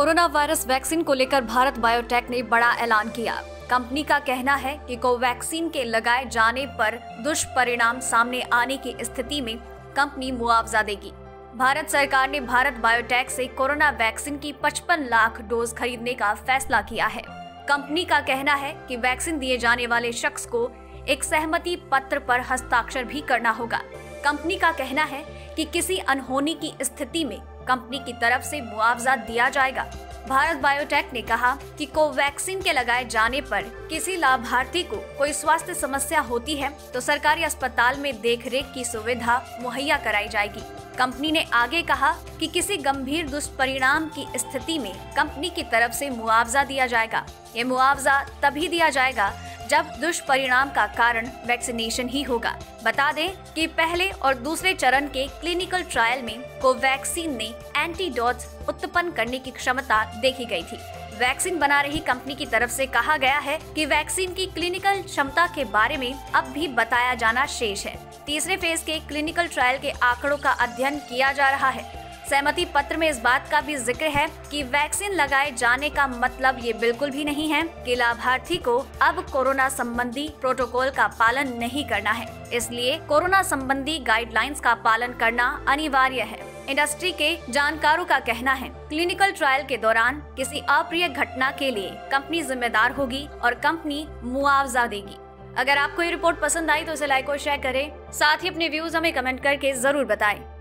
Corona virus vaccine को लेकर Bharat biotech ने बड़ा ऐलान किया। कंपनी का कहना है कि कोवैक्सीन के लगाए जाने पर दुष्परिणाम सामने आने की स्थिति में कंपनी मुआवजा देगी। भारत सरकार ने भारत बायोटेक से कोरोना वैक्सीन की 55 लाख डोज खरीदने का फैसला किया है। कंपनी का कहना है कि वैक्सीन दिए जाने वाले शख्स को एक सहमति पत्र पर हस्ताक्षर भी करना होगा। कंपनी का कहना है कि किसी अनहोनी की स्थिति में कंपनी की तरफ़ से मुआवजा दिया जाएगा। भारत बायोटेक ने कहा कि कोवैक्सीन के लगाए जाने पर किसी लाभार्थी को कोई स्वास्थ्य समस्या होती है तो सरकारी अस्पताल में देखरेख की सुविधा मुहैया कराई जाएगी। कंपनी ने आगे कहा कि किसी गंभीर दुष्परिणाम की स्थिति में कंपनी की तरफ़ से मुआवजा दिया जाएगा। ये मुआवजा तभी दिया जाएगा जब दुष्परिणाम का कारण वैक्सीनेशन ही होगा। बता दें कि पहले और दूसरे चरण के क्लिनिकल ट्रायल में कोवैक्सीन ने एंटीडोट्स उत्पन्न करने की क्षमता देखी गई थी। वैक्सीन बना रही कंपनी की तरफ़ से कहा गया है कि वैक्सीन की क्लिनिकल क्षमता के बारे में अब भी बताया जाना शेष है। तीसरे फ़ेज़ के क्लिनिकल ट्रायल के आंकड़ों का अध्ययन किया जा रहा है। सहमति पत्र में इस बात का भी ज़िक्र है कि वैक्सीन लगाए जाने का मतलब ये बिल्कुल भी नहीं है कि लाभार्थी को अब कोरोना संबंधी प्रोटोकॉल का पालन नहीं करना है। इसलिए कोरोना संबंधी गाइडलाइंस का पालन करना अनिवार्य है। इंडस्ट्री के जानकारों का कहना है, क्लिनिकल ट्रायल के दौरान किसी अप्रिय घटना के लिए कंपनी जिम्मेदार होगी और कंपनी मुआवजा देगी। अगर आपको ये रिपोर्ट पसंद आई तो इसे लाइक और शेयर करें। साथ ही अपने व्यूज़ हमें कमेंट करके ज़रूर बताएँ।